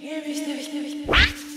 Hier, wichtig, wichtig, wichtig.